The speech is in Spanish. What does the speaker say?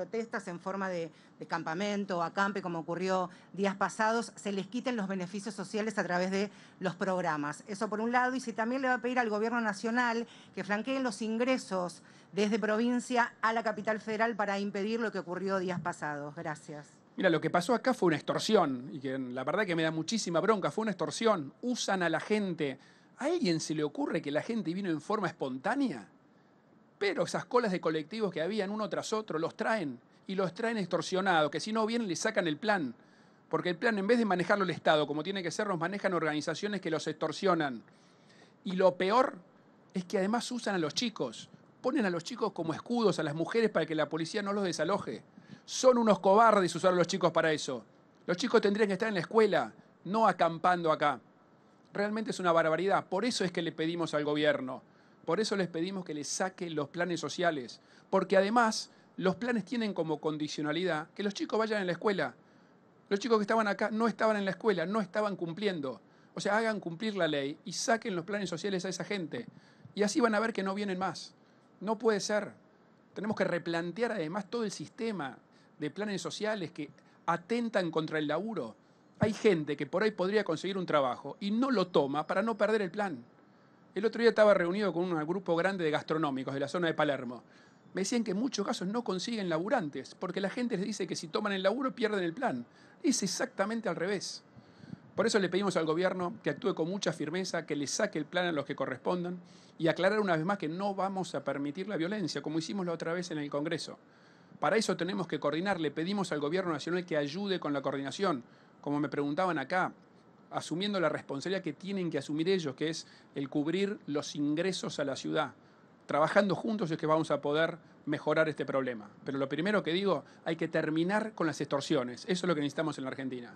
protestas en forma de, campamento o acampe, como ocurrió días pasados, se les quiten los beneficios sociales a través de los programas. Eso por un lado, y si también le va a pedir al gobierno nacional que flanqueen los ingresos desde provincia a la capital federal para impedir lo que ocurrió días pasados. Gracias. Mira, lo que pasó acá fue una extorsión, y que la verdad que me da muchísima bronca, fue una extorsión. Usan a la gente. ¿A alguien se le ocurre que la gente vino en forma espontánea? Pero esas colas de colectivos que habían uno tras otro los traen y los traen extorsionados, que si no vienen le sacan el plan. Porque el plan, en vez de manejarlo el Estado, como tiene que ser, los manejan organizaciones que los extorsionan. Y lo peor es que además usan a los chicos. Ponen a los chicos como escudos a las mujeres para que la policía no los desaloje. Son unos cobardes usar a los chicos para eso. Los chicos tendrían que estar en la escuela, no acampando acá. Realmente es una barbaridad. Por eso es que le pedimos al gobierno, por eso les pedimos que les saquen los planes sociales. Porque además los planes tienen como condicionalidad que los chicos vayan a la escuela. Los chicos que estaban acá no estaban en la escuela, no estaban cumpliendo. O sea, hagan cumplir la ley y saquen los planes sociales a esa gente. Y así van a ver que no vienen más. No puede ser. Tenemos que replantear además todo el sistema de planes sociales que atentan contra el laburo. Hay gente que por ahí podría conseguir un trabajo y no lo toma para no perder el plan. El otro día estaba reunido con un grupo grande de gastronómicos de la zona de Palermo. Me decían que en muchos casos no consiguen laburantes, porque la gente les dice que si toman el laburo pierden el plan. Es exactamente al revés. Por eso le pedimos al gobierno que actúe con mucha firmeza, que le saque el plan a los que correspondan y aclarar una vez más que no vamos a permitir la violencia, como hicimos la otra vez en el Congreso. Para eso tenemos que coordinar, le pedimos al Gobierno Nacional que ayude con la coordinación, como me preguntaban acá, asumiendo la responsabilidad que tienen que asumir ellos, que es el cubrir los ingresos a la ciudad. Trabajando juntos es que vamos a poder mejorar este problema. Pero lo primero que digo, hay que terminar con las extorsiones. Eso es lo que necesitamos en la Argentina.